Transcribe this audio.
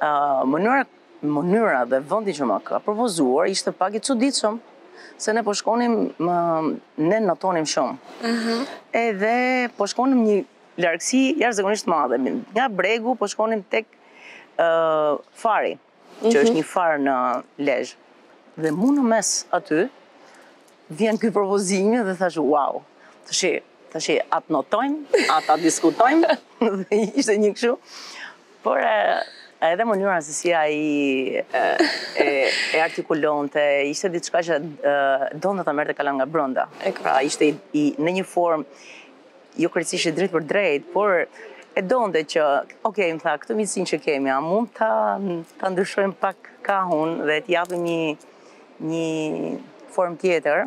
Mënyra mënyra dhe vendi që më ka propozuar ishte pak i çuditshëm se ne po shkonim ne notonim shumë. Ëh. Uh -huh. Edhe po shkonim një largësi jashtëzakonisht të madhe. Nga bregu po shkonim tek ë uh, fari, që uh -huh. është mhm. një far në Lezhë. Dhe mu në mes aty Vjen ky propozimi dhe thashë, wow, të shohim, a të notojmë, a ta diskutojmë, dhe ishte një kshu, por e, edhe mënyra se si ai e, e, e artikulonte, ishte diçka që e, donte ta merrte kalanë nga brenda. Pra, ishte i, i, në një formë, Jo krejtësisht e drejtpërdrejtë, por e donte që, ok, më tha, këtë miqësinë që kemi, a mund ta, ta ndryshojmë pak kahun dhe t'i japim një, një formë tjetër.